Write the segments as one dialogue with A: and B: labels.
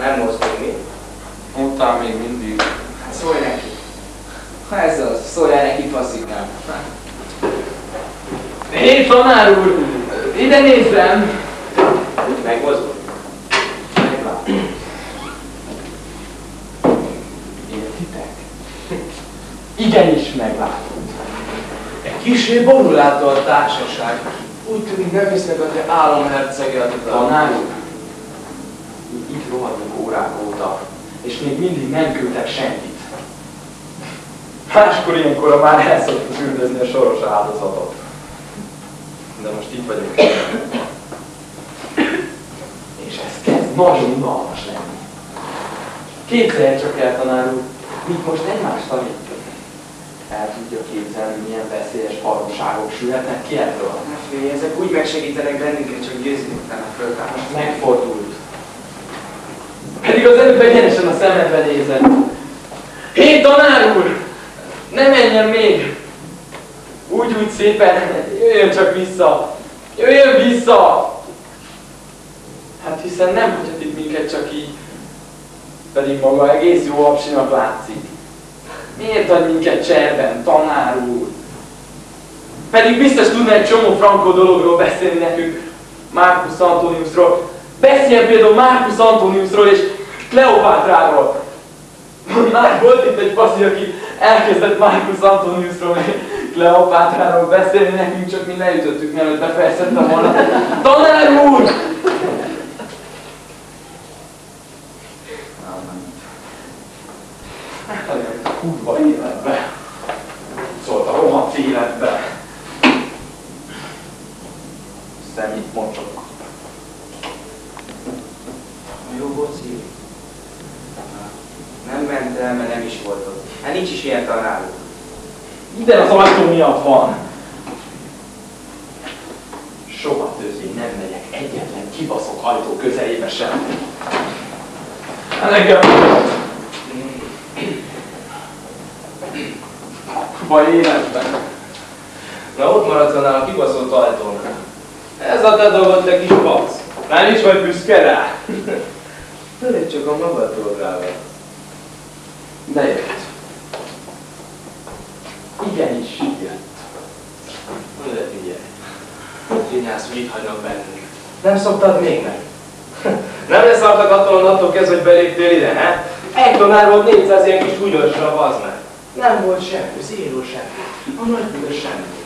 A: Nem mozdul mi?
B: Mondtál még mindig.
A: Hát szólj neki. Ha ez az, szólj neki faszikám.
C: Hé, tanár úr! Ide nézzem!
A: Megmozdul.
C: Értitek? Igenis meglátom.
D: Egy kisé borulátó a társaság. Úgy tűnik nem hisznek a te államherceget.
C: Tanár úr, rohadunk órák óta, és még mindig nem küldtek senkit. Máskor ilyenkor már el szoktuk üldözni a soros áldozatot. De most itt vagyunk. És ez kezd nagyon unalmas lenni. Képzelj csak el, tanár úr, mit most egymást tanítjuk. El tudja képzelni, milyen veszélyes baromságok sülhetnek ki ebből.
A: Ne félj, ezek úgy megsegítenek bennünket, csak győzni utána föltámasd.
C: Megfordult. Pedig az előbb egyenesen a szemedbe nézett. Hé, tanár úr! Ne menjen még! Úgy, úgy szépen, jöjjön csak vissza! Jöjjön vissza! Hát hiszen nem hagyhat itt minket csak így. Pedig maga egész jó apsinak látszik. Miért hagy minket cserben, tanár úr? Pedig biztos tudna egy csomó frankó dologról beszélni nekünk. Marcus Antoniusról. Beszéljen például Marcus Antoniusról és Kleopátráról. Már volt itt egy faszi, aki elkezdett Marcus Antoniusról és Kleopátráról beszélni nekünk, csak mi leütöttük, mielőtt befejezhettem volna. Tanár úr! Kurva életbe. Szólt a rohadt életbe. Szemét mocsok.
A: Jó volt szív. Mert nem is volt ott. Hát nincs is ilyen tanár úr.
C: Minden az ajtó miatt van. Soha többé nem megyek egyetlen kibaszott ajtó közelébe sem. Nekem Kurva életben.
D: Na ott maradsz annál a kibaszott ajtónál. Ez a te dolgod, te kis fasz. Nem is vagy büszke rá. Elég csak a magadról drága.
C: De jött. Igenis jött.
D: Ne figyelj. Csinálsz, hogy itt hagynak bennünk? Nem szoktad még meg? Nem leszartak attól a naptól kezdve, hogy beléptél ide, he? Egy tanár volt 400 ilyen kis húgyosra, bazd meg. Nem volt semmi, zéró semmi. A nagy büdös semmi.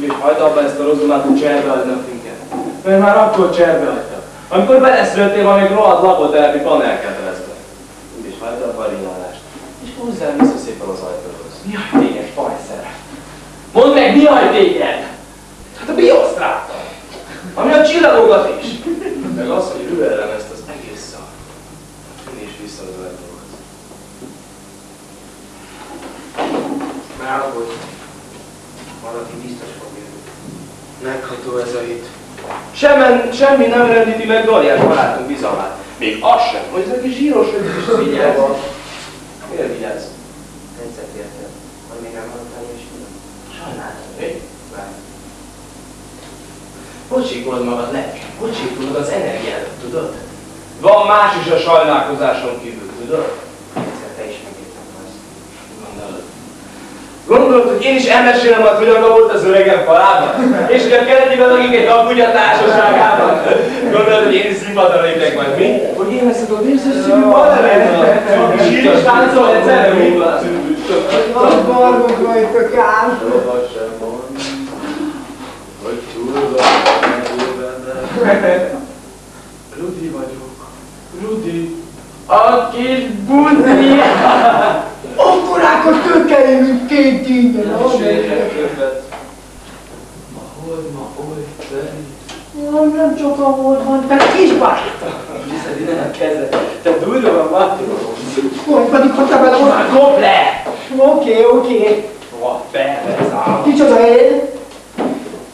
D: Úgyhogy hagyd abba ezt a rozumát, hogy cserbe adnak minket. Mert már akkor cserbe hagytak. Amikor beleszültél valami rohadt lakótelepi panelkedvezbe. Úgyis hagyd abba a ringálást. És húzzál vissza szépen az ajtóhoz.
C: Mi a téged, fajszer? Mondd meg, mi hajt téged?
D: Hát a biosztráta. Ami a csillagokat is. Meg az, hogy rühellem ezt az egész szar. Én is vissza az ajtóhoz.
A: Már hogy valaki biztos fog jönni.
D: Megható ez a hit. Semmen, semmi nem rendíti meg Dorian barátunk bizalmát. Még az sem, hogy ez a kis zsíros hogy is vigyázz. Miért vigyázz?
A: Egyszer értem, hogy még nem mondtál is minden.
D: Sajnálom, mi?
A: Várj.
D: Bocsikolod magad nekem, bocsikolod az energiádat, tudod? Van más is a sajnálkozáson kívül, tudod?
A: Egyszer te is.
D: Gondolod, hogy én is elmesélem majd, hogyan volt az öregem falában? És hogy a keletiben lakik egy apudja társaságában? Gondolod, hogy én is színpadra lépek majd, mi? Hogy én leszek a ballerina? Sír és táncol egyszerre, mi?
E: Vagytok ám.
D: Soha sem mond, hogy túl van benne. Rudi vagyok. Rudi.
C: A kis buzi!
E: Akkorákat tökei, mint két ingyen.
D: Nem sérjek többet. Ma hold, ma oly szerint.
E: Jaj, nem csak a volt van, te kis bár.
C: Viszed ide a kezed. Te durva van, Mati.
E: Hogy pedig hagyta bele oda.
C: Már kop le!
E: Oké, oké.
C: Pervers állat.
E: Kicsoda én?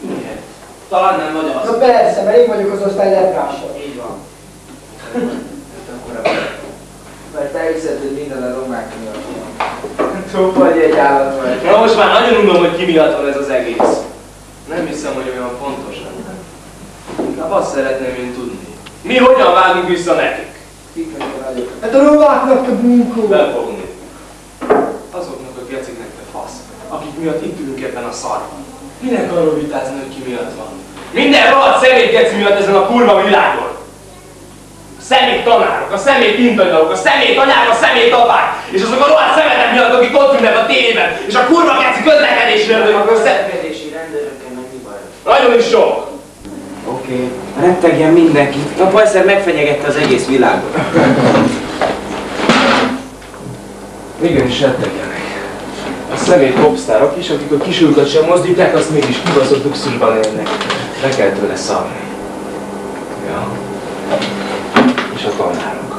D: Igen. Talán nem vagy az.
E: Na persze, mert én vagyok az osztály leprása.
A: Így van. Akkor Mert te hiszed, hogy minden a romák miatt vagy egy állat vagy.
D: Na most már nagyon unom, hogy ki miatt van ez az egész. Nem hiszem, hogy olyan fontos lenne. Inkább azt szeretném én tudni. Mi hogyan vágunk vissza nekik?
E: Hát a rováknak a bunkó.
D: Befogni. Azoknak a geciknek te fasz, akik miatt itt ülünk ebben a szarban. Minek arról vitázni, hogy ki miatt van? Minden rohadt szemét geci miatt ezen a kurva világon. Szemét tanárok, a szemét intanyagok, a szemét anyák, a szemét apák, és azok a rohadt szemetek miatt, akik ott ülnek a tévében, és a kurva geci közlekedési rendőrök, a.
F: Közlekedési rendőrökkel meg mi baj?
D: Nagyon is sok.
A: Oké, okay. rettegjen mindenki. A bajszer megfenyegette az egész világot.
D: Igenis rettegjenek. A szemét popstárok is, akik a kisülköt sem mozdítják, azt mégis kibaszott luxusban élnek. Le kell tőle szarni. Ja. És a tanárok.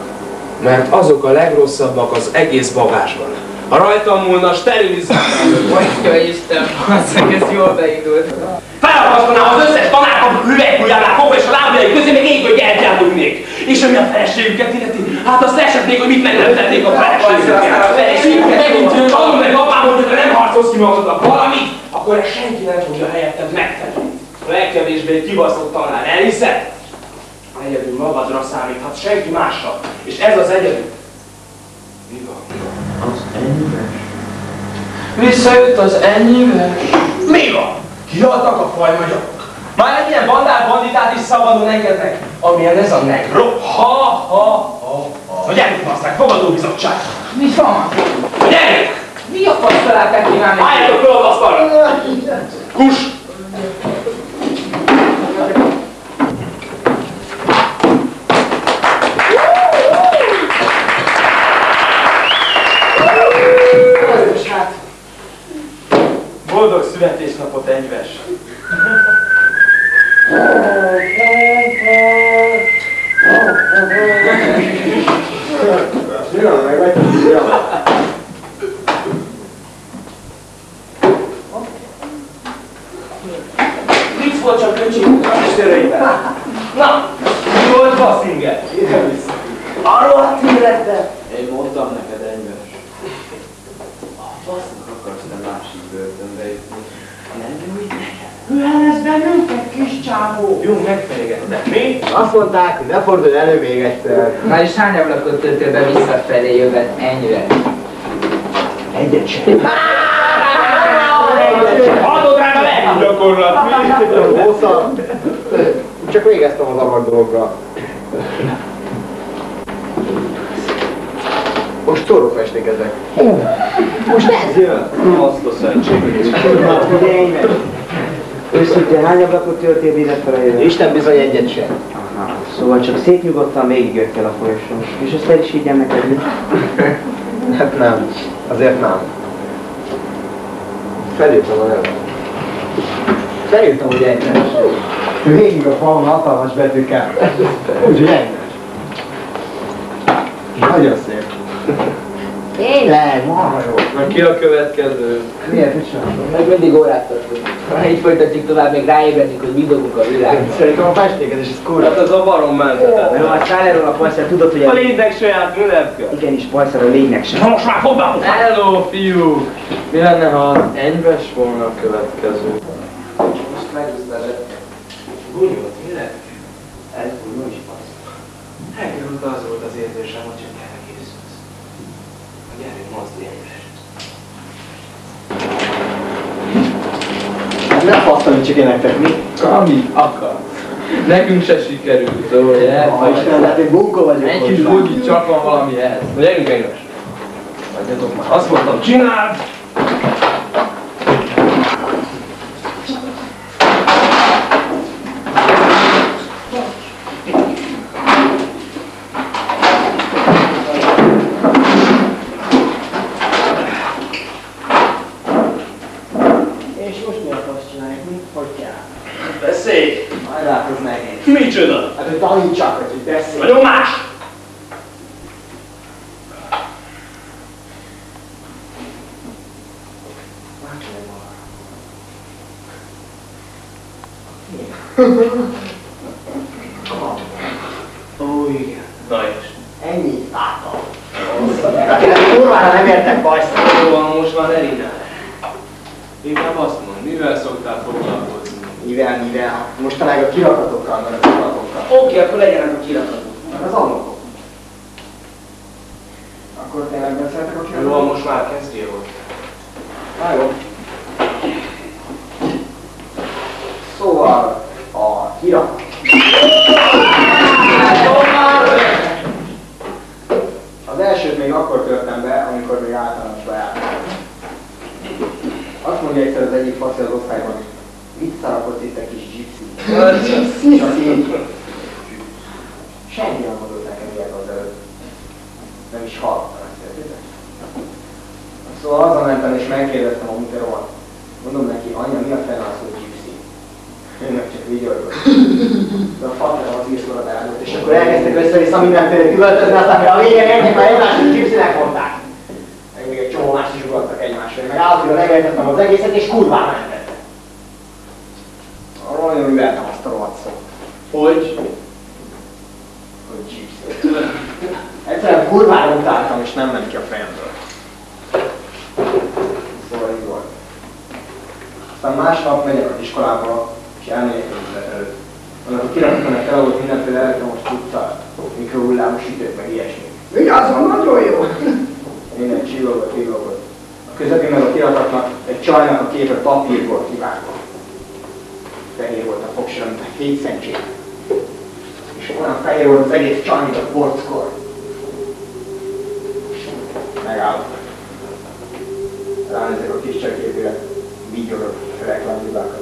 D: Mert azok a legrosszabbak az egész bagásban. Ha rajtam múlna, sterilizálnám.
F: Atya Isten, basszak, ez jól beindult.
D: Felakasztanám az összes tanárkapuk hüvelykujjánál fogva, és a lábjai közé még ég, hogy elgyámulnék. És ami a feleségüket illeti, hát azt lesetnék, hogy mit megnevetetnék a feleségüket.
F: A feleségüket
D: Megint jön, tanul meg apám, hogy ha nem harcolsz ki magadnak valamit, akkor ezt senki nem fogja helyetted megtenni. A legkevésbé kibaszott tanár, elhiszed? Egyedül magadra számíthat, senki másra. És ez az egyedül. Mi van?
A: Az ennyivel?
G: Visszajött az ennyivel.
D: Mi van? Kihaltak a fajmagyarok. Már egy ilyen bandár banditát is szabadon engednek, amilyen ez a negro. Ha, ha, ha, ha. Hogy gyerünk, baszták, fogadóbizottság.
F: Mi van?
D: Gyerünk!
F: Mi a fasz találták kívánni?
D: Álljatok föl az asztalra! Kus!
H: 40-40-40-40 egyszer.
F: Már is hány ablakot töltél be visszafelé jövet ennyire?
H: Egyet sem.
D: Hallod rá a leggyakorlat.
H: Csak végeztem az avar dolgra. Most sorok esték ezek. Most ez jön.
D: Azt a szentséget.
H: Figyelj meg. Őszintén hány ablakot töltél mindenfele Isten bizony egyet sem.
A: Szóval csak szép nyugodtan végigjöttél a folyosón. És ezt el is higgyem neked, mi?
H: Hát nem. Azért nem. Felírtam a nevet. Felírtam, hogy egyes. Végig a falon hatalmas betűkkel. Úgyhogy egyes. Nagyon szép. Tényleg, marha jó.
C: Na ki a következő?
H: Miért mit csináltam?
F: Meg mindig órát tartunk. Ha így folytatjuk tovább, még ráébredünk, hogy mi dobunk a világon.
H: Szerintem a festékezés ez kurva.
C: Hát ez a barom mentetet.
A: Jó, száll erről a pajszer, tudod, hogy
D: A
A: a...
D: légynek saját ülepke.
A: Igenis, pajszer a lénynek sem.
D: Na most már fogd be a
C: Hello, fiúk! Mi lenne, ha az enyves volna a következő?
F: Most megúsztad.
D: Bunyót, ülepke.
A: Ez úgy is passz.
D: Elkerült az volt az érzésem, hogy csak elkészülsz. A gyerünk mozdulj egyre.
H: Ne fasztam, csak énektek, mi?
C: Amit akar. Nekünk se sikerült, ugye?
H: Ha Isten, lehet én bunkó vagyok
C: Egy kis bugi csak van valamihez.
D: Na gyerünk egyres. Adjatok már. Azt mondtam, csináld!
E: És most mi akarsz csinálni? Mi? Hogy kell?
D: Beszélj!
H: Majd látod meg.
D: Micsoda?
H: Hát, hogy tanítsak, hogy beszélj.
D: Nagyon más!
H: Ó, igen.
D: Na és.
H: Ennyit láttam. Akinek kurvára nem értek bajszra.
D: Jó van, most már ne rinál. Inkább azt mondd, mivel szoktál foglalkozni?
H: Mivel, mivel? Mostanáig a kirakatokkal, meg a kiratokkal.
E: Oké, akkor legyenek a kirakatok.
H: Meg az ablakok. Akkor tényleg beszéltek a
D: Jó,
H: kiadóval?
D: most már kezdjél volt.
H: Na jó. Szóval a hírak. Az elsőt még akkor törtem be, amikor még általánosba jártam. Azt mondja egyszer az egyik faszi az osztályban, mit szarapott itt a kis gypsy? Csak így. Senki nem mondott nekem ilyet az előtt. Nem is hallottam ezt, értitek? Szóval hazamentem és megkérdeztem a muteromat. Mondom neki, anya, mi a fene az, hogy gypsy? Ő meg csak vigyorgott. De a fater az beállott, és akkor elkezdtek össze-vissza mindenféle üvöltözni, aztán mire a végén érték már egymást, hogy gypsynek mondták. Meg még egy csomó más is ugattak egymásra. Meg állatira megértettem az egészet, és kurván mentettem. Arról nagyon üveltem azt a rohadt szót.
D: Hogy?
H: Hogy gypsy. Egyszerűen kurvára utáltam, és nem ment ki a fejemből. Szóval így volt. Aztán másnap megyek az iskolába, és elmegyek előtt. Annak a kirakatanak el volt mindenféle elektromos tudta, mikrohullámos sütők, meg ilyesmi. Vigyázzon, nagyon jó! Minden csillogott, villogott. A közepén meg a kirakatnak egy csajnak a képe papírból kivágva. Fehér volt a fogsa, mint a hét szentség. És olyan fehér volt az egész csaj, mint a porckor. Megállok. Ránézek a kis cserképére, vigyorok reklámvizsgák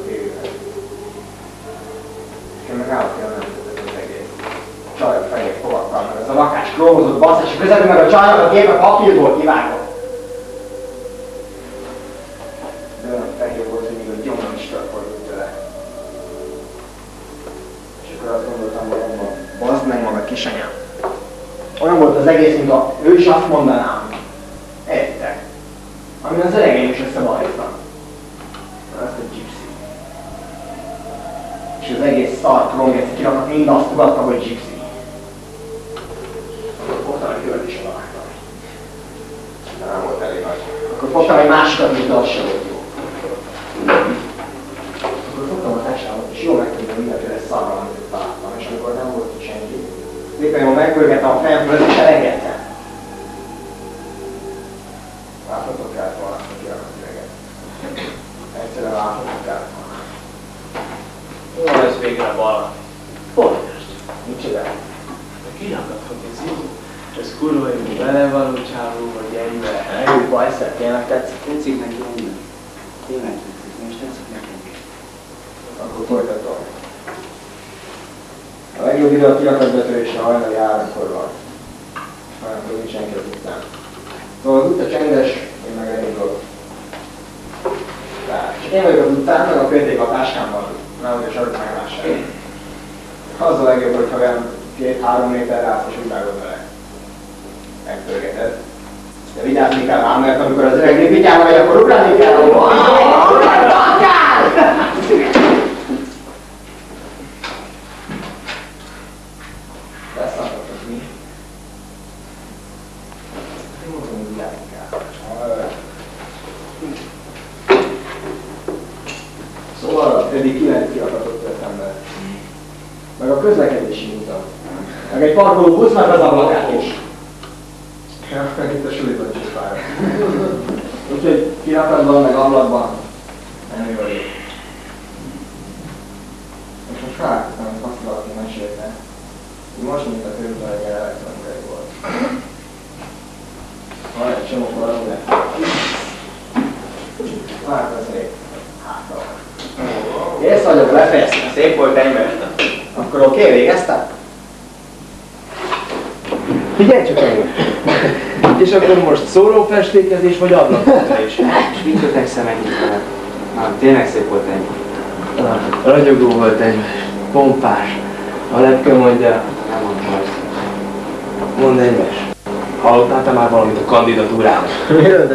H: én meg hogy nem tudok az egész. Csaj a fehér fogakkal, meg az a lakás klózott bassz, és közben meg a csajnak a képe papírból kivágva. De olyan volt, hogy még a gyomrom is felfordult. És akkor azt gondoltam magamban, bazd meg magad kisanyám. Olyan volt az egész, mint a ő is azt mondanám. Értek? Ami az öregeim is összebajoztam. Azt a gypsy. És az egész szar kromgeci kirakat mind azt tudatta, hogy gypsy. Fogtam egy követ is alágtam. De nem volt elég nagy. Akkor fogtam egy másikat, mint az sem volt jó. Akkor fogtam a társadalmat, és jól megtudtam mindenféle szarral, amit találtam, és amikor nem volt senki, szépen jól megpörgettem a fejem fölött, és elengedtem. Láthatok kellett volna, hogy kirakat üveget. Egyszerűen láthatok kellett volna.
D: Jó, ez végre valami.
H: Folytasd! Micsoda?
D: De kirakatok, ez jó. Ez kurva jó, vele való csávó, vagy ember.
H: Jó bajszer, tényleg tetszik?
A: Tetszik neki onnan. Tényleg tetszik, most tetszik nekem.
H: Akkor folytatom. A legjobb idő a kirakatbetörésre hajnali árakor van. Olyankor nincs senki az utcán. Szóval az utca csendes, én meg elindulok. Én vagyok az utcán, meg a félték a táskámban, nehogy a sarok meglássák. Az a legjobb, hogyha olyan két-három méterre állsz és úgy vágod vele. Megpörgeted. De vigyázni kell ám, mert amikor az öreg vigyára vagy, akkor. Ugrálni kell! Beszartatok mi? Én mondom, hogy vigyázni kell. Szóval eddig kilenc kiadatot vettem be. Meg a közlekedési múzeum. Meg egy parkoló busz, meg az ablakát is. Meg itt a suliban is fáj. Úgyhogy kirakatban, meg ablakban nem jó ég. És most ráköszönöm, hogy azt valaki mesélte. hogy Most, mint a körülbelül egy elektronikai volt. Van egy csomó valami Várj, az még. Hát, Kész vagyok, lefejeztem. Szép volt ennyi. Akkor oké, okay, végeztem?
I: Figyelj csak engem! És akkor most szórófestékezés vagy ablakfestés?
A: És mit kötekszem ennyit vele? Na, tényleg szép volt ennyi.
I: Ragyogó volt egy pompás. A lepke mondja,
A: Nem mondtam ezt.
I: mondd egyes. Hallottál te már valamit a kandidatúráról?
H: Miről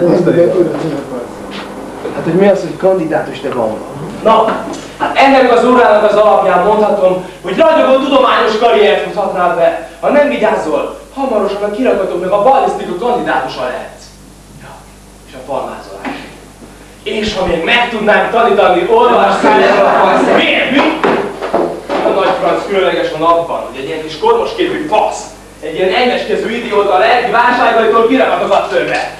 I: Hát, hogy mi az, hogy kandidátus te van?
D: Na, hát ennek az órának az alapján mondhatom, hogy ragyogó tudományos karriert futhatnál be. Ha nem vigyázol, hamarosan a kirakatok meg a balisztika kandidátusa lehetsz. Ja, és a farmázolás. És ha még meg tudnánk tanítani olvasni, miért? Mi? A nagy franc különleges a napban, hogy egy ilyen kis kormos képű fasz Egy ilyen enyeskező idióta a lelki válságaitól kiragadogat szörbe.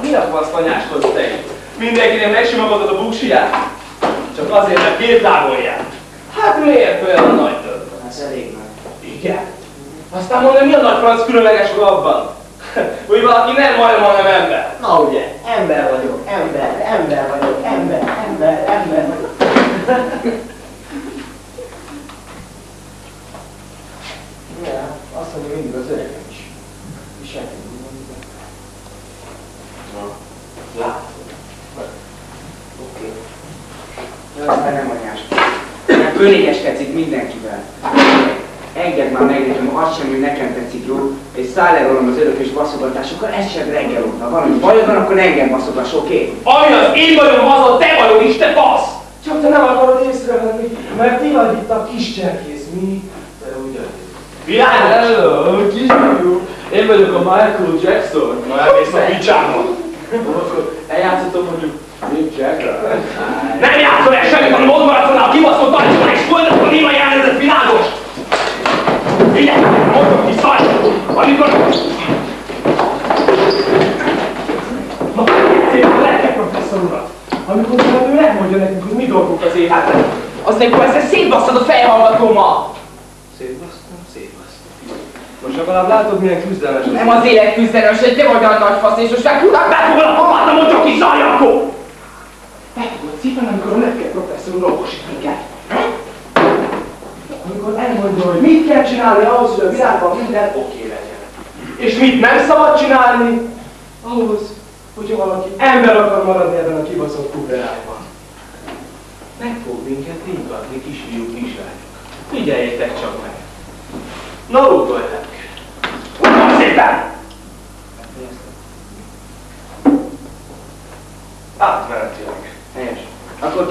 D: Mi a fasz anyáskodsz te itt? Mindenkinek megsimogatod a buksiját? Csak azért, mert két lábon jár. Hát miért olyan a nagy döntő?
A: Ez elég nagy.
D: Igen. Aztán mondom, mi a nagy franc különleges abban? Hogy valaki nem majom, hanem ember.
A: Na ugye, ember vagyok, ember, ember vagyok, ember, ember, ember vagyok. Ja, azt mondja mindig az öregem is. Viselkedik, mondjuk.
D: Látod.
A: Oké. Ja, aztán nem anyás. Nem főnégeskedik mindenkivel. Engedd már meg nekem azt sem, hogy nekem tetszik jó, és száll el rólam az örökös baszogatásokkal, ez sem reggel óta. Valami bajod van, akkor engem baszogass, oké?
D: Ami az én vagyok, az a te vagyok is, te fasz! Csak te nem akarod észrevenni, mert ti vagy itt a kis cserkész, mi? Te ugyan. Világos!
C: Hello, kisfiú! Én vagyok a Michael Jackson.
D: Na elmész a picsába.
C: Eljátszottam mondjuk Mick Jagger.
D: Nem játszol el semmit, hanem ott maradsz volna a kibaszott tancsiban, és folytatod a néma jelenetet, világos! Figyelj, mondom ki, szaj! Amikor... Ma szépen a lelke professzor urat! Amikor ő megmondja nekünk, hogy mi dolgunk az életben. Az nekünk ezzel szétbasszad a fejhallgatómmal! Szétbasztam.
C: Most legalább látod milyen küzdelmes az.
J: Nem az élet küzdelmes, hogy te vagy a nagy fasz, és most megtudnak
D: Befogod a papát, nem mondja ki, szaj akkor! Befogod szépen, amikor a lelke professzor úr okosít minket. Amikor elmondja, hogy mit kell csinálni ahhoz, hogy a világban minden oké legyen. És mit nem szabad csinálni? Ahhoz, hogyha valaki ember akar maradni ebben a kibaszott kuperájban. Meg fog minket ringatni, kisfiúk, kislányok. Figyeljétek csak meg. Na, ugorjunk! Ugorj szépen! Átmenetileg.
A: Helyes. Akkor.
D: A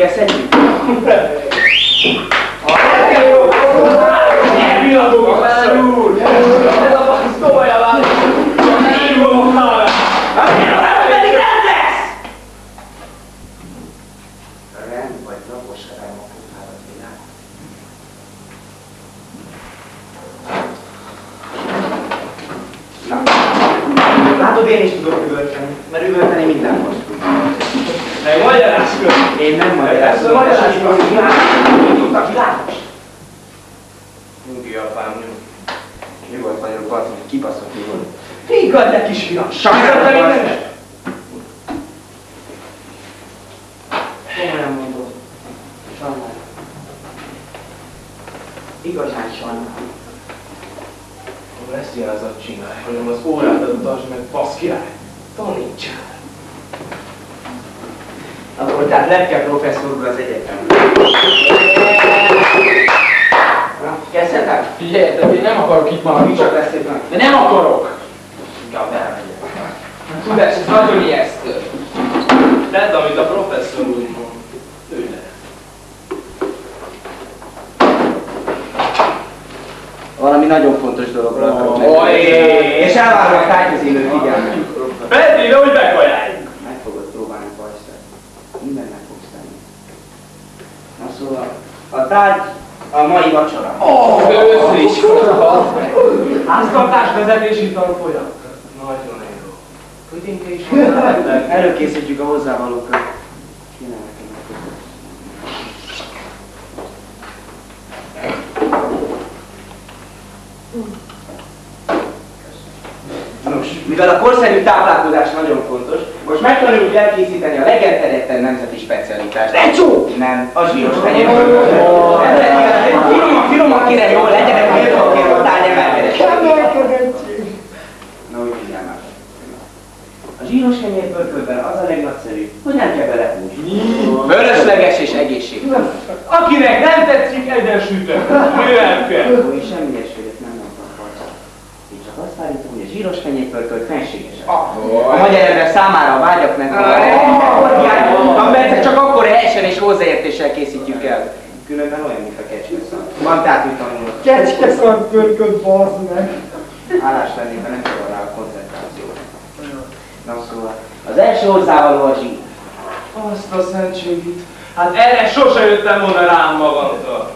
D: szentségit. Hát erre sose jöttem volna rám magamtól.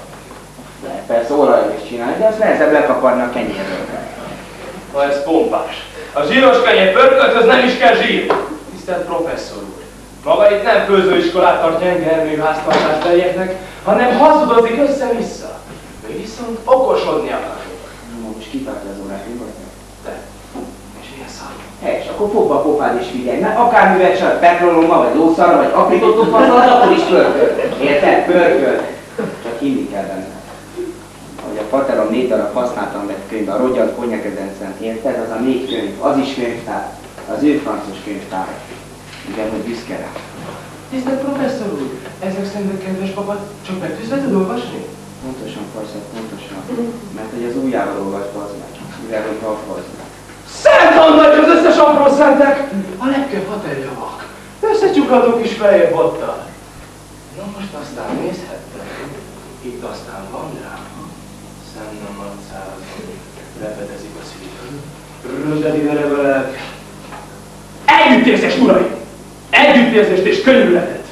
A: De persze olajról is csinálni, de azt nehezebb lekaparni a kenyérről.
D: Na ez pompás. A zsíros kenyér pörkölthöz nem is kell zsír. Tisztelt professzor úr, maga itt nem főzőiskolát tart gyenge erőháztartás beljeknek, hanem hazudozik össze-vissza. Mi viszont okosodni akarunk.
A: Na, most kitartja az órát, mi vagy?
D: De, és milyen szám?
A: Helyes, akkor fogd a pofád és figyelj, mert akármivel csak petrolommal, vagy lószarra, vagy aprított faszal, akkor is pörköl. Érted? Pörköl. Csak hinni kell benne. Ahogy a paterom négy darab használtam vett könyv, a Rogyant Konyakedencen, érted? Az a négy könyv, az is könyvtár, az ő francos könyvtár. Igen, hogy büszke rá.
D: Tisztelt professzor úr, ezek szerint a kedves papa csak megtűzve tud olvasni?
A: Pontosan, Farszak, pontosan. Mert hogy az újjával olvas, bazd meg. Mivel, hogy halfazd
D: Szent nagy az összes apró szentek! A legkebb haterjavak. Összecsukadok is feljebb ottal. Na most aztán nézhettek. Itt aztán van dráma. Szem nem arcázom. Repedezik a szív. Rögedi vele veled. Együttérzést, uraim! Együttérzést és könyvületet!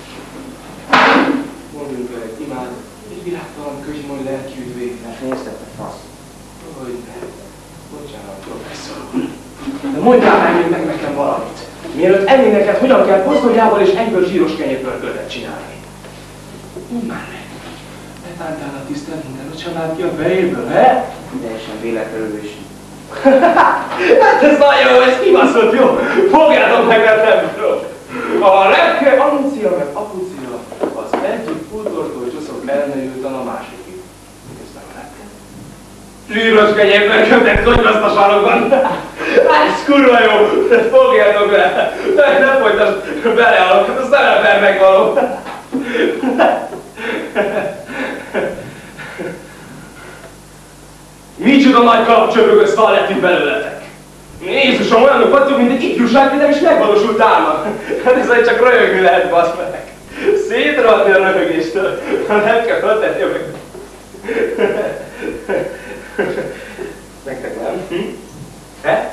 D: Mondjunk el egy imádat, egy világtalan könyvmoly lelki üdvét.
A: Mert érted, fasz.
D: Hogy ne. Bocsánat, professzor úr. De mondjál már meg nekem valamit. Mielőtt enni neked, hogyan kell posztoljával és egyből zsíros kenyérpörköltet csinálni. Mondd már meg. Ne tántál a tisztelt minden a család ki a fejéből, he?
A: Teljesen véletlenül is.
D: hát ez nagyon jó, ez kibaszott jó. Fogjátok meg, mert nem tudom. A lepke, Anuncia meg Apucia, az egyik kultúrtól csuszok elmerültan a másikig. Ez nem a lepke. Zsíros kenyérpörköltet konyvaszt a sarokban. Ez kurva jó, fogjátok le. Ne, ne folytasd, belehalok, a szemember megvaló. Micsoda nagy lett itt belőletek. Jézusom, olyanok vagytok, mint egy ifjúság, de nem is megvalósult álma. Hát ez csak röhögni lehet, basz meg. Szétrohadni a röhögéstől. Nem kell föltetni meg. Nektek nem? Hm? He?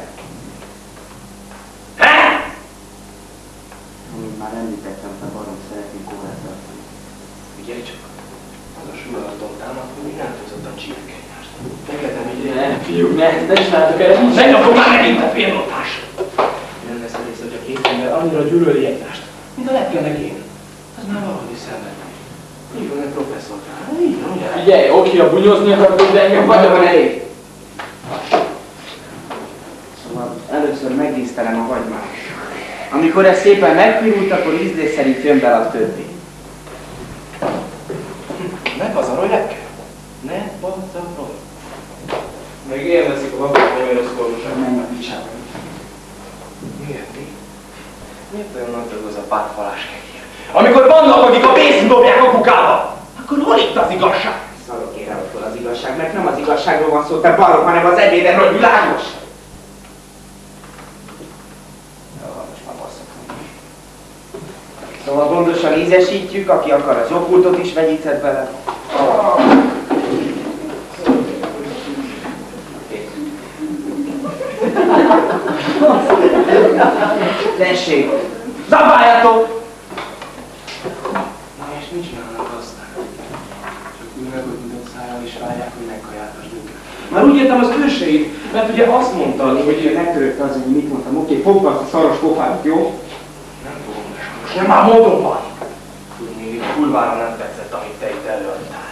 A: Már említettem, te barom szeretnék órát tartani.
D: Figyelj csak, az a sulaton támad, hogy még nem tudottam csípni egymást. Fekete megyre.
J: Ne, fiúk, ne, ne csináltok el, nincs.
D: Megnyomom már megint a félmondás! Nem lesz egész, hogy a két ember annyira gyűlöli egymást, mint a lepkenek én. Az már valahogy szenvedni. Így van egy professzor. Így van, ugye?
J: Figyelj, oké, a bunyozni akartok, de engem
A: Vagy
J: vagyok
A: van elég. Szóval először megíztelem a hagymát. Amikor ez szépen megpirult, akkor ízlés szerint jön bele a többi.
D: Ne pazarolj lepke! Ne pazarolj! Még élvezik a babák komérozkolóság.
A: Menj a picsába.
D: Miért mi? Miért olyan nagy dolog az a pártfalás kenyér? Amikor vannak, akik a pénzt dobják a kukába, akkor hol itt az igazság?
A: Szarok ott az igazság, mert nem az igazságról van szó, te balok, hanem az ebédemről, világos? Jó, most már basszok. Szóval gondosan ízesítjük, aki akar az joghurtot is vegyített bele. Tessék, zabáljatok!
D: Na és mit csinálnak aztán? Csak ülnek, hogy minden szájjal is várják, hogy megkajáltasd őket. Már úgy értem az őseid, mert ugye azt mondtad, hogy
A: törődte az, hogy mit mondtam. Oké, fogd azt a szaros pofádat, jó?
D: nem fogom le sajnos, nem már módon van. Kurvára nem tetszett, amit te itt előadtál.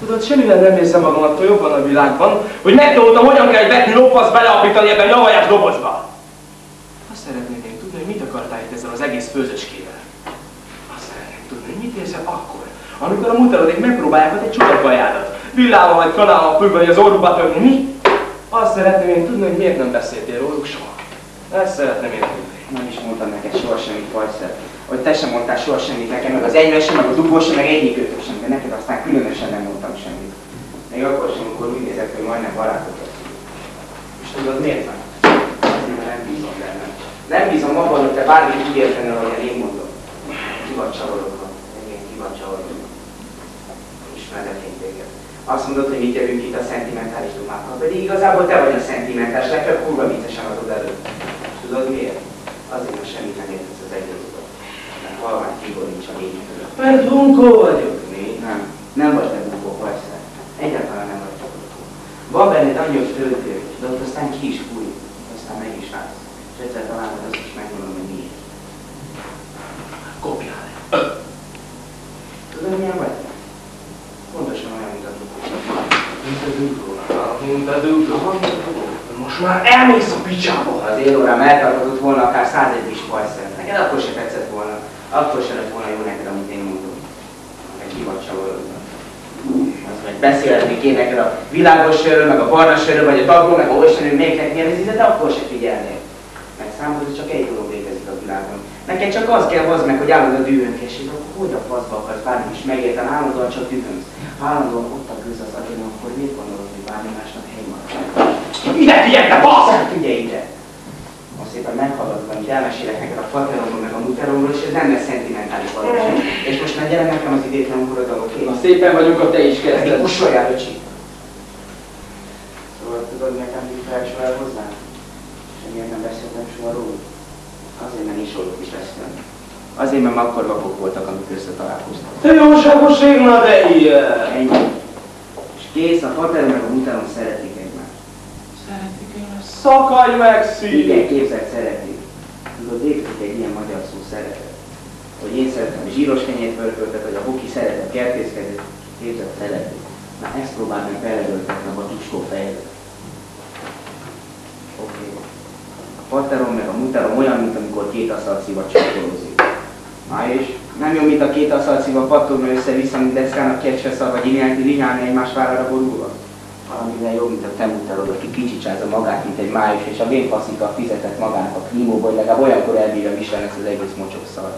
D: Tudod, semmivel nem érzem magam attól jobban a világban, hogy megtanultam, hogyan kell egy betű lófasz beleapítani ebben a nyavajás dobozba. Azt szeretném én tudni, hogy mit akartál itt ezzel az egész főzöskével. Azt szeretném tudni, hogy mit érzel akkor, amikor a mutarodék megpróbálják egy csodakajádat, villával vagy kanállal fölvenni az orruba törni. Mi? Azt szeretném én tudni, hogy miért nem beszéltél róluk soha. Ezt szeretném én tudni.
A: Nem is mondtam neked soha semmit, Fajszer. Hogy te sem mondtál soha semmit nekem, meg az egyben sem, meg a dugó sem, meg egyikőtök sem, de neked aztán különösen nem mondtam semmit. Még akkor sem, amikor úgy nézett, hogy majdnem barátok leszünk. És tudod miért van? Azért, mert nem bízom bennem. Nem bízom abban, hogy te bármit úgy értenél, ahogyan én mondom. Ki vagy csavarogva. Igen, ki vagy csavarogva. Ismerlek én téged. Azt mondod, hogy mit jövünk itt a szentimentális dumákkal, pedig igazából te vagy a szentimentális, legfeljebb kurva viccesen adod elő. Tudod miért? Azért, mert semmit nem értesz halvány Tibor nincs a lényeg között.
D: Mert bunkó vagyok.
A: Mi? Nem. Nem vagy te bukó, persze. Egyáltalán nem vagy te bukó. Van benned annyi, föltő, de ott aztán ki is fúj, aztán meg is látsz. És egyszer találod azt is megmondom, hogy miért.
D: Kopjál.
A: Tudod, milyen vagy? Pontosan olyan, mint a dugó.
D: Mint a dugó. Mint a dugó. Most már elmész a picsába.
A: Az élórám eltartatott volna akár 101 is fajszer, neked akkor se tetszett volna. Akkor se lett volna jó neked, amit én mondom. Meg vagy csavarodva. Az meg beszélhetnék én neked a világos sörről, meg a barna sörről, vagy a tagról, meg a olysörről, még milyen ízlet, de akkor se figyelnél. Mert számodra csak egy dolog létezik a világon. Neked csak az kell az meg, hogy állandóan dühönges, és akkor hogy a faszba akarsz bármi is megérten, állandóan csak dühönsz. Ha állandóan ott a gőz az agyon, akkor miért gondolod, hogy bármi másnak hely marad?
D: Ide figyelj, te basz!
A: Figyelj ide! Szépen meghallgatlak, amit elmesélek neked a fateromról, meg a muteromról, és ez nem lesz szentimentális valóság. És most ne gyere nekem az idétlen uradal, oké?
F: Na szépen vagyunk, a te is
A: Pedig
F: kezded.
A: kussoljál, öcsi! Szóval tudod nekem, mit felcsol el hozzám? És miért nem beszéltem soha róla? Azért, mert is róluk is beszéltem. Azért, mert akkor vakok voltak, amik összetalálkoztak.
D: Te jóságos ég, na de ilyen.
A: Ennyi. És kész, a faterom meg a muterom szeretik
D: én, szakadj meg szív!
A: Igen, képzelt szeretik. Tudod, létezik egy ilyen magyar szó szeretet. Hogy én szeretem zsíros kenyét pörköltet, vagy a buki szeret a kertészkedőt, képzelt szeretik. Na ezt próbáld meg beledöltetni abba a tuskó fejbe. Oké. A paterom meg a muterom olyan, mint amikor két aszalszíva csatolózik. Na és nem jó, mint a két aszalszíva pattogna össze-vissza, mint deszkának kecseszal, vagy ilyet linyálni egymás várára borulva. Valamivel jobb, mint a te muterod, aki kicsicsázza magát, mint egy május, és a vénfaszika fizetett magának a klímóba, hogy legalább olyankor elbírja viselni ezt az egész mocsok szar.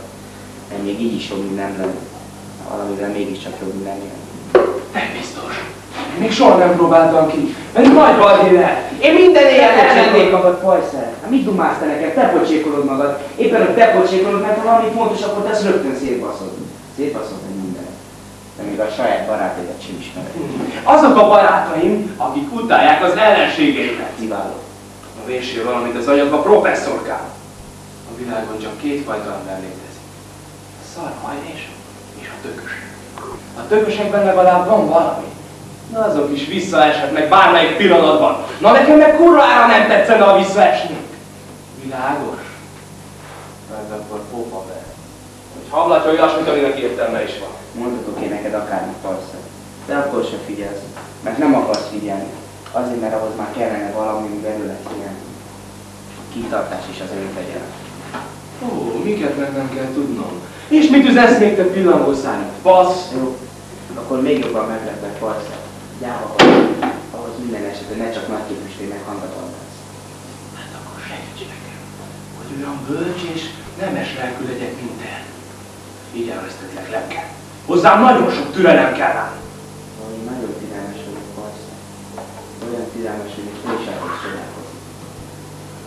A: Nem, még így is jobb, mint nem lenne. Valamivel mégiscsak jobb, mint nem jön.
D: Nem biztos. Még soha nem próbáltam ki. Mert nagy balhé lehet.
A: Én minden éjjel elmennék magad, pajszer. Hát mit dumálsz te nekem? Te pocsékolod magad. Éppen, hogy te pocsékolod, mert ha valami fontos, akkor te ezt rögtön szétbaszod. Szétbaszod. De még a saját barátaidat sem ismered.
D: Azok a barátaim, akik utálják az ellenségeimet.
A: Kiváló.
D: A véső valamit az anyag a professzorkám. A világon csak két fajta ember létezik. A szarhaj és, a tökös. A tökösekben legalább van valami. Na azok is visszaeshetnek bármelyik pillanatban. Na nekem meg kurvára nem tetszene, ha visszaesni. Világos? Ez akkor pofa be. Hogy hablatja olyasmit, aminek értelme is van.
A: Mondhatok én neked akármit, pajszer. De akkor sem figyelsz. Mert nem akarsz figyelni. Azért, mert ahhoz már kellene valami, ami belőle figyelni. A kitartás és az önfegyelem.
D: Ó, miket meg nem kell tudnom. És mit üzensz még te pillangószárnyat? Fasz!
A: Jó, akkor még jobban megleplek, pajszer. Gyáva vagy. Ahhoz minden esetben ne csak nagy képviselőnek hangat adnász.
D: Hát akkor segíts nekem, hogy olyan bölcs és nemes lelkű legyek, mint te. Így elvesztetlek lelkem. Hozzám nagyon sok türelem kell rám.
A: Valami nagyon türelmes vagyok, pajszer. Olyan türelmes, hogy még is el tudsz csodálkozni.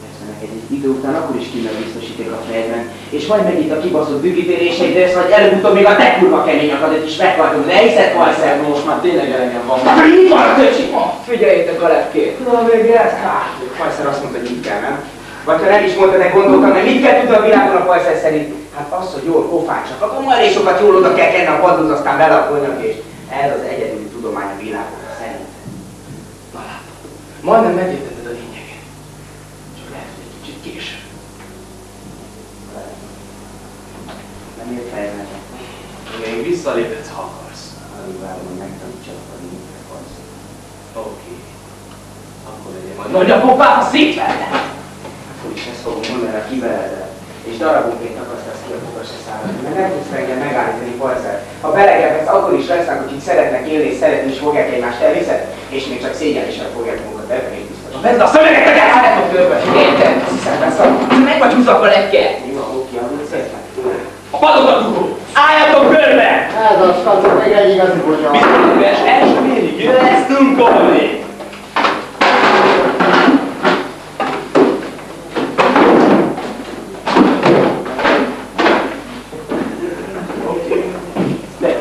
A: Persze neked egy idő után akkor is kimegy biztosíték a fejedben, és majd megint a kibaszott bügítéréseid, de ezt majd előbb-utóbb még a te kurva kemény akadat is meghajtom, de hiszed, pajszer?
F: Most már tényleg elegem van.
A: Hát, így van a töcsi?
F: Figyeljétek a lepkét.
A: Na végre, hát, Pajszer azt mondta, hogy így kell, nem? Vagy ha nem is mondta, de gondoltam, hogy mit kell tudni a világon a Pajszer szerint? Hát az, hogy jól pofácsak, akkor már sokat jól oda kell kenni a padlóz, aztán bele a konyak, és ez az egyedüli tudomány a világon, szerint.
D: Na látod, majdnem megértetted a lényeget. Csak lehet, hogy egy kicsit később.
A: Nem ez nekem.
D: Még visszaléphetsz, ha akarsz.
A: Alig várom, hogy megtanítsanak a lényegre, Pajszer.
D: Oké. Akkor legyen majd nagy a pofát, ha szétverne!
A: Akkor is ezt fogom mondani, ha kiveled És darabonként akasztasz ki a fogas a szállát. Mert nem tudsz engem megállítani, Pajszer. Ha belegelhetsz, akkor is lesznek, akik szeretnek élni és szeretni is fogják egymást elviszed, és még csak szégyenlésre fogják magukat elvenni biztos.
D: Vedd le a szemegeket,
F: Állj a körbe, érted?
A: Azt hiszem, beszarok.
F: Meg vagy húzva a lepke.
A: Jó, oké, amúgy szépen.
D: A padokat dugó! Álljatok körbe!
E: Ez a stadon meg egy igazi bonyol.
D: Bizonyos első félig jössz tunkolni! Oké. De.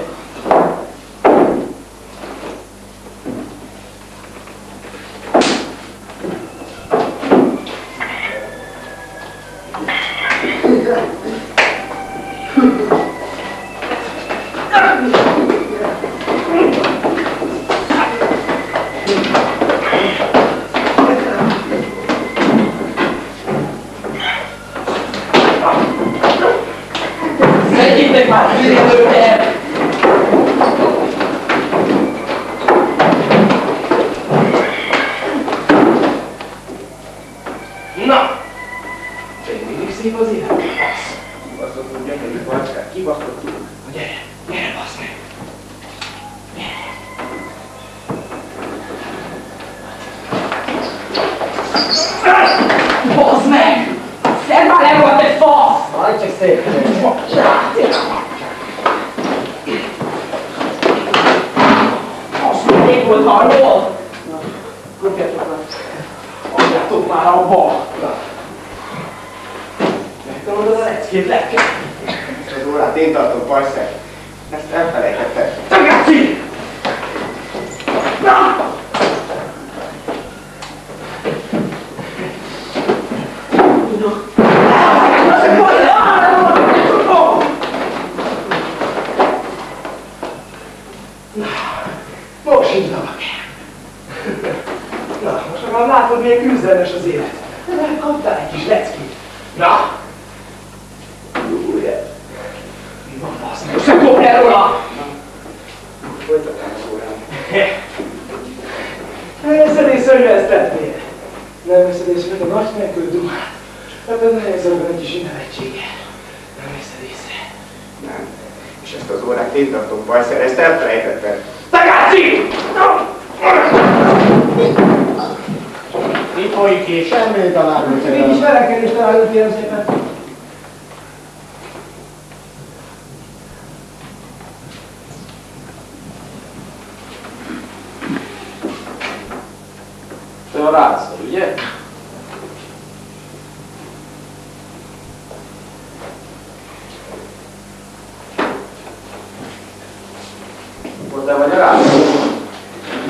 J: Bazd meg! Szedd már le magad, egy fasz!
F: Majd csak szép.
J: Azt mondjuk volt arról!
F: Kopjatok már.
J: Adjátok már abba! Megtanulod a leckét lekkel?
A: Ezt az órát én tartom, Bajszer. Ezt elfelejtetted.
J: Tagáci! Na! Most indulok. Na, most milyen küzdelmes az élet. De kaptál egy kis leckét. Na! Jó, ugye? Mi van, meg? Most kopj el róla!
A: Folytatnám az órám.
J: Ezt tettél? Nem veszed észre, hogy a nagy nélkül dumát. Hát ez nehéz ebben egy kis nevetsége. Nem veszed észre.
A: Nem. És ezt az órát én tartom, Bajszer. Ezt elfelejtetted.
J: Tagáci!
F: Mi folyik ki? Semmi találunk.
J: Mégis verekedést találjuk, kérem szépen.
C: Te a rászol, ugye? Akkor te vagy a rászol?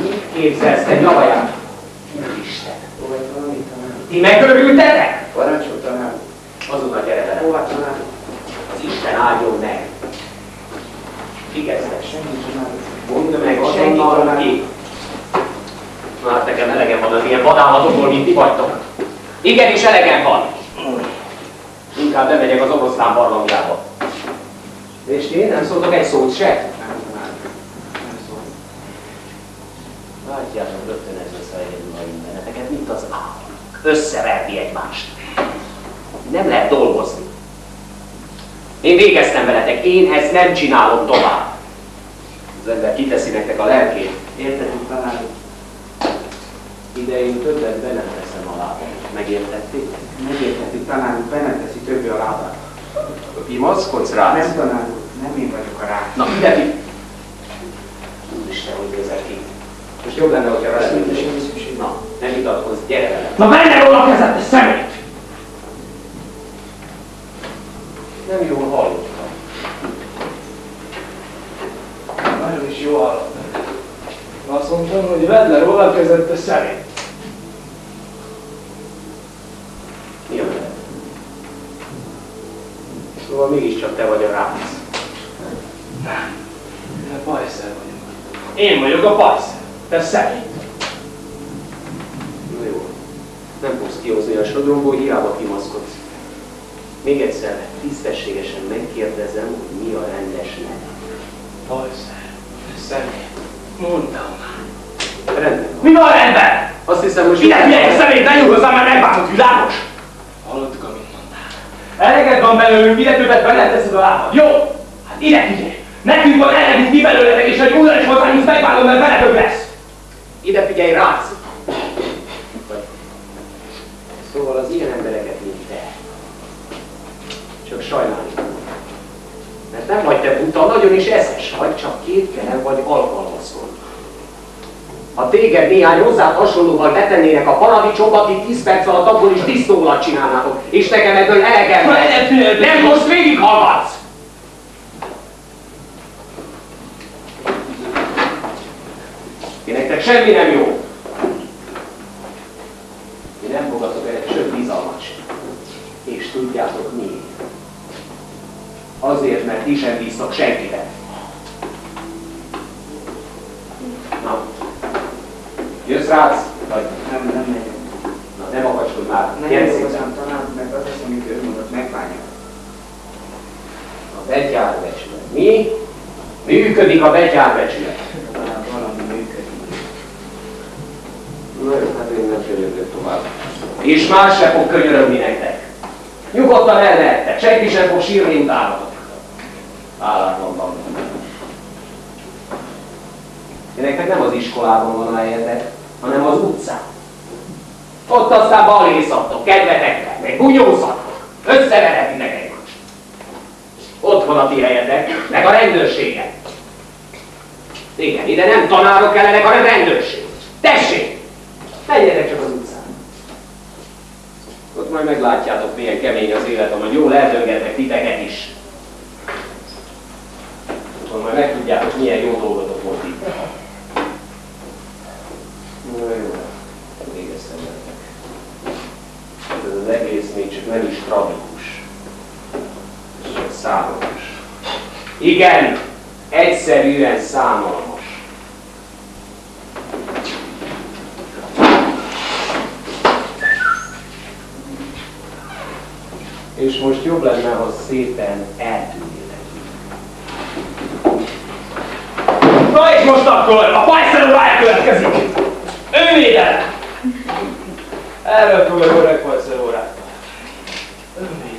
J: Mit képzelsz, te nyavaját? Isten! Ti megörültetek?
A: Parancsol tanár.
J: Azonnal gyere vele.
F: Hova tanár?
J: Az Isten áldjon meg.
F: Tanár.
J: Mondd meg, senki van ki. Na hát nekem elegem van az ilyen vadállatokból, mint ti vagytok. Igenis elegem van. Inkább bemegyek az oroszlán barlangjába. És ti nem szóltok egy szót se? Látjátok, rögtön ez lesz a egyedül a mindeneteket, mint az állat. Összeverni egymást. Nem lehet dolgozni. Én végeztem veletek, én ezt nem csinálom tovább. Az ember kiteszi nektek a lelkét.
F: Értettük tanár.
J: Ide én többet be nem teszem a lábam. Megértették?
A: Megértettük tanár úr, benne teszi többi a lábát.
J: Pimaszkodsz rá?
A: Nem tanár nem én vagyok a rá.
J: Na, ide ki! Úristen, hogy nézel ki. Most jobb lenne, hogyha
F: szükség.
J: Na, ne vitatkozz, gyere velem.
F: Na benne róla a kezed, te szemét!
J: Nem jól hallottam.
D: Nagyon is jó hallottam. Azt mondtam, hogy vedd le róla kezed, te szemét.
J: Neve? Szóval mégiscsak te vagy a rác.
D: Te pajszer vagyok. Én vagyok a pajszer. Te szemét.
J: Na jó. Nem fogsz kihozni a sodromból, hiába kimaszkodsz. Még egyszer, tisztességesen megkérdezem, hogy mi a rendes neve.
D: Szemét. Mondtam már.
J: Rendben.
D: Mi van rendben?
J: Azt hiszem, hogy...
D: Ide figyelj, szemét, ne nyugozzál, mert megbántott, világos? Hallottuk, amit mondtál. Eleged van belőlünk, ide többet bele teszed a lábad. Jó? Hát ide figyelj. Nekünk van elegünk mi belőletek, és hogy újra is hozzányúsz, megbánom, mert veletek lesz.
J: Ide figyelj, rác! Vagy- Szóval az ilyen. Csak sajnálni. Mert nem vagy te buta, nagyon is eszes vagy, csak kétkelen vagy alkalmazkodva. Ha téged néhány hozzád hasonlóval betennének a paradicsomba, ti 10 perc alatt abból is disznólat csinálnátok, és nekem ebből elegem van. Nem most végighallgatsz! Ti nektek semmi nem jó. Ti nem fogadtok el egy csöbb bizalmat sem. És tudjátok? Azért, mert ti sem bíztok senkiben. Na, jössz rác? Vagy
A: Nem, nem megyek.
J: na, nem akacsod már.
A: Nem tanár úr, mert az lesz, amit ő mondott, megbánja.
J: A betyárbecsület. Mi? Működik a betyárbecsület.
A: Talán valami működik.
J: Na jó, hát én nem könyörgök tovább. És más se fog könyörögni nektek. Nyugodtan elmehettek, senki sem fog sírni utánatok. Állatlan van. Nektek nem az iskolában van a helyetek, hanem az utcán. Ott aztán balészattok, kedvetekre, meg bunyózattok. Összeverhetitek egymást. Ott van a ti helyetek, meg a rendőrséget. Igen, ide nem tanárok kellenek, hanem rendőrség. Tessék! Menjetek csak az utcán. Ott majd meglátjátok, milyen kemény az élet, amely jól eldöngetnek titeket is. Akkor majd megtudjátok, milyen jó dolgotok volt itt. Jó, jó. Végeztem nektek. Ez az egész még csak nem is tragikus. Ez csak számolós. Igen, egyszerűen számolamos. És most jobb lenne, ha szépen eltűnnétek.
D: Na és most akkor a pajszeró következik! Önvédelem!
J: Erről fog a öreg pajszerórát.
D: Önvédelem.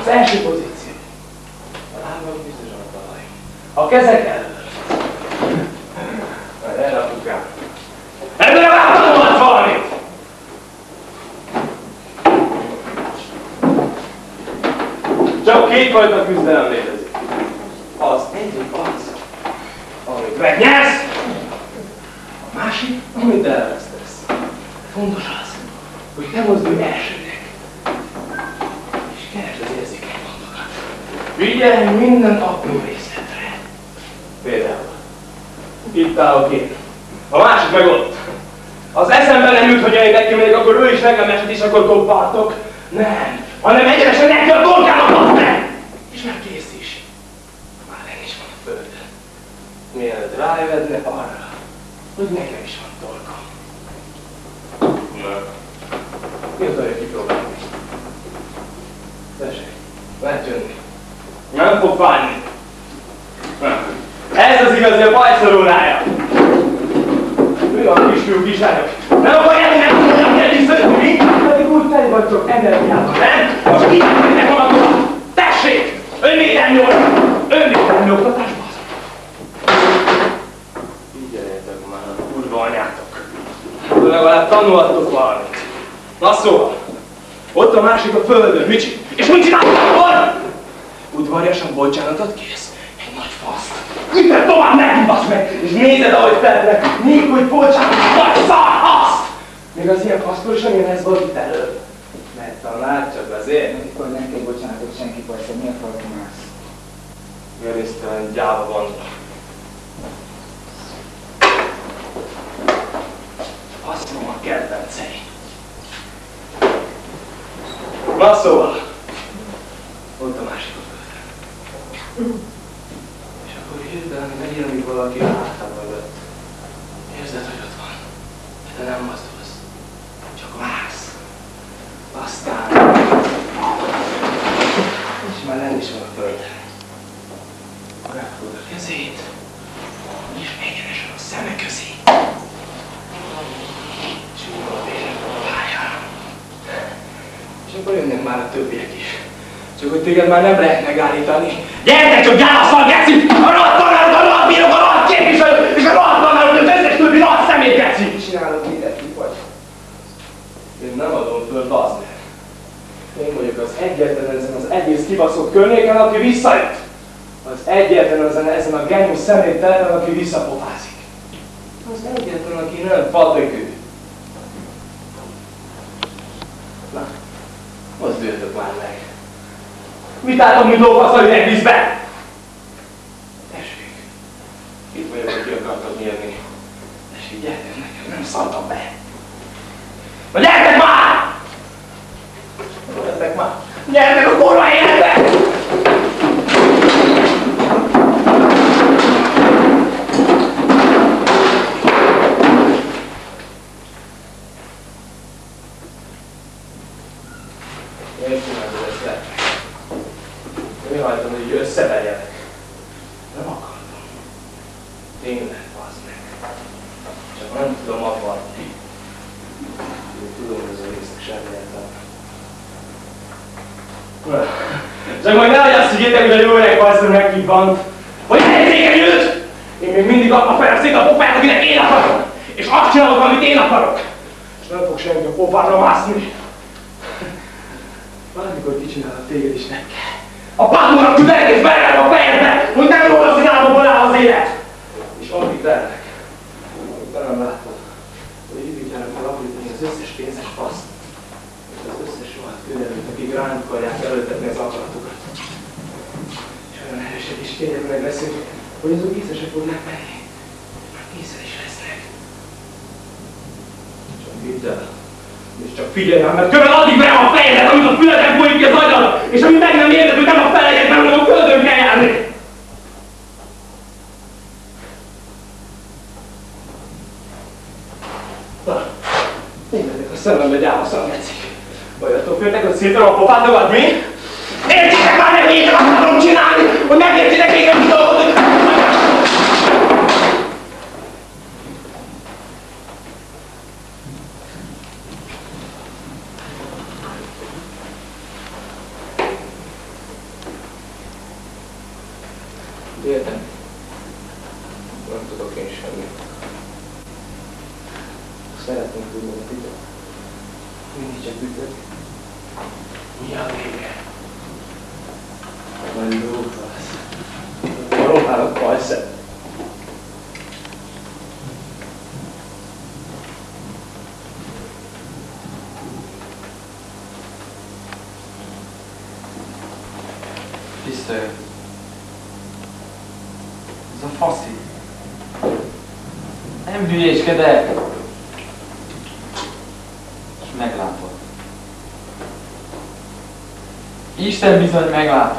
D: Az első pozíció. A lábak biztosan a talaj. A kezek elől.
J: Erre apukám.
D: Ebből a láthatóan valamit!
J: Csak kétfajta küzdelem létezik. Az egyik az, amit
D: Megnyersz! A másik,
J: amit elvesztesz.
D: fontos az, hogy te mozdulj elsőnek. És keresd az érzékeny pontokat. Figyelj minden apró részletre.
J: Például. Itt állok én.
D: A másik meg ott. Az eszembe nem jut, hogy én neki megyek, akkor ő is nekem esett, és akkor koppartok. Nem, hanem egyenesen neki a torkának ad meg! És már kész is. Már nem is van a földön.
J: Mielőtt rájövedne
D: Arra, hogy nekem is van torkom.
J: Na. Mi az, hogy kipróbálni?
D: Tessék, lehet jönni. Nem fog fájni. Nem. Ez az igazi a bajszorórája. Mi a kisfiú kislányok? Nem akarják, nem tudják elviszözni, mi? Pedig úgy teli vagytok energiával, nem? Most így mennek valamit. Tessék! Önvédelmi oktatás! Önvédelmi oktatás, bazd!
J: Figyeljetek már.
D: Kurva anyátok! De legalább tanulhattok valamit. Na szóval, ott a másik a földön, mit csinál? És mit csinál? Ott? Udvariasan bocsánatot kész. Egy nagy fasz. Üted tovább neki, basz meg! És nézed, ahogy feltek, még hogy bocsánat, nagy szar, azt! Még az ilyen fasztól is nem ez volt itt elő. Mert tanár csak azért.
A: Amikor nem kell bocsánatot senki persze, mi a farkon állsz?
D: Gerisztelen gyáva van. Na szóval, ott a másik oldalon. És akkor hirtelen megjelenik valaki a hátad mögött. Érzed, hogy ott van, de nem mozdulsz. Csak vársz. Aztán... És már nem is van a földön. Megfogod a kezét, és egyenesen a szeme közé. És úgy van a vére a pályára. És akkor jönnek már a többiek is. Csak hogy téged már nem lehet megállítani. Gyertek csak gyálasztal, geci! A rohadt tanárok, a rohadt bírók, a rohadt képviselők, és a rohadt tanárok, az összes többi rohadt szemét, geci!
A: Mit csinálod, mindent ki vagy?
D: Én nem adom föl, bazd meg. Én vagyok az egyetlen ezen az egész kibaszott környéken, aki visszajött. Az egyetlen ezen, ezen a genyó szeméttelen, aki visszapofázik. Az egyetlen, aki nem patökő. Na, mozduljatok már meg. Mit álltok, mint lófasz, hogy Nem
C: hülyéskedek. És meglátod. Isten bizony meglátod.